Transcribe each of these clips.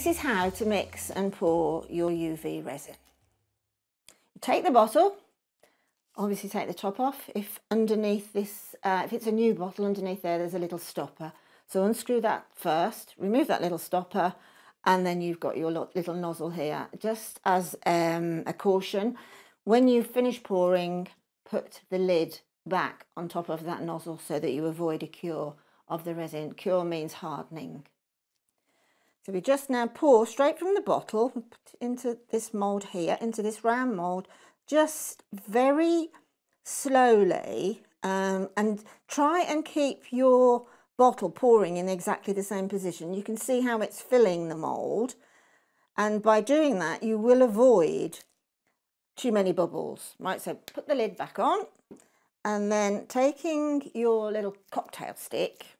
this is how to mix and pour your UV resin. Take the bottle, obviously take the top off. If underneath this, uh, if it's a new bottle, underneath there, there's a little stopper. So unscrew that first, remove that little stopper, and then you've got your little nozzle here. Just as um, a caution, when you finish pouring, put the lid back on top of that nozzle so that you avoid a cure of the resin. Cure means hardening. So we just now pour straight from the bottle into this mould here, into this round mould, just very slowly um, and try and keep your bottle pouring in exactly the same position. You can see how it's filling the mould and by doing that you will avoid too many bubbles. Right, so put the lid back on and then taking your little cocktail stick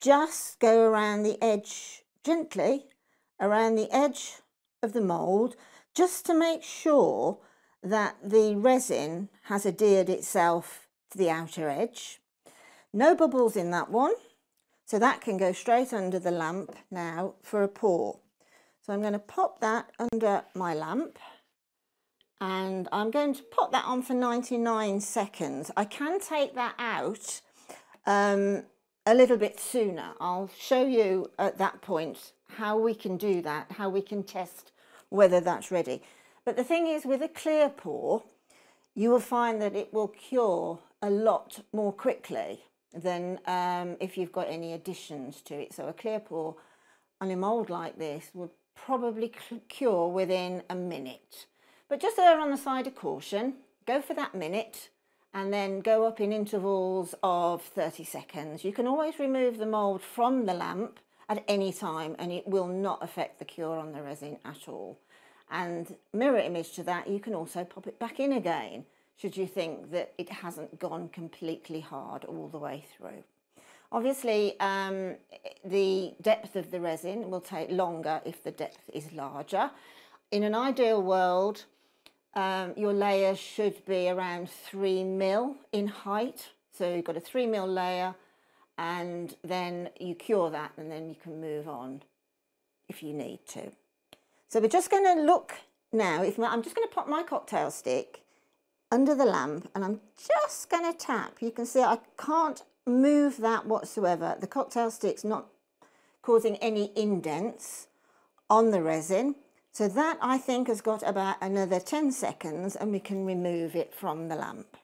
just go around the edge gently around the edge of the mould just to make sure that the resin has adhered itself to the outer edge. No bubbles in that one, so that can go straight under the lamp now for a pour. So I'm going to pop that under my lamp and I'm going to put that on for 99 seconds. I can take that out um, a little bit sooner. I'll show you at that point how we can do that, how we can test whether that's ready. But the thing is with a clear pour, you will find that it will cure a lot more quickly than um, if you've got any additions to it. So a clear pour on a mould like this would probably cure within a minute. But just err on the side of caution, go for that minute and then go up in intervals of 30 seconds. You can always remove the mould from the lamp at any time and it will not affect the cure on the resin at all. And mirror image to that, you can also pop it back in again should you think that it hasn't gone completely hard all the way through. Obviously, um, the depth of the resin will take longer if the depth is larger. In an ideal world, um, your layer should be around three mil in height. So you've got a three mil layer and then you cure that and then you can move on if you need to. So we're just going to look now, if I'm just going to pop my cocktail stick under the lamp and I'm just going to tap. You can see I can't move that whatsoever. The cocktail stick's not causing any indents on the resin. So that I think has got about another 10 seconds and we can remove it from the lamp.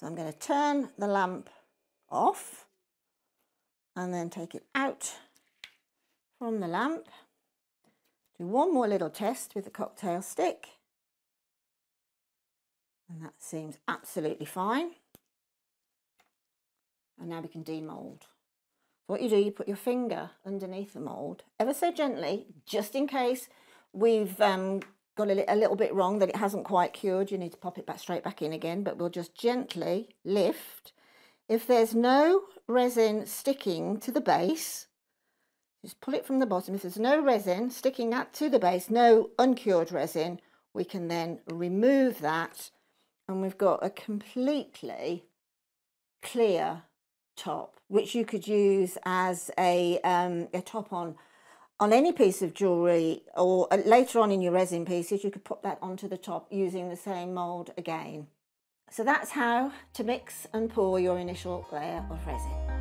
So I'm going to turn the lamp off and then take it out from the lamp. Do one more little test with the cocktail stick. And that seems absolutely fine. And now we can demould. What you do, you put your finger underneath the mould, ever so gently, just in case we've um, got a, a little bit wrong, that it hasn't quite cured, you need to pop it back straight back in again, but we'll just gently lift. If there's no resin sticking to the base, just pull it from the bottom. If there's no resin sticking up to the base, no uncured resin, we can then remove that and we've got a completely clear top, which you could use as a, um, a top on on any piece of jewellery or uh, later on in your resin pieces, you could put that onto the top using the same mould again. So that's how to mix and pour your initial layer of resin.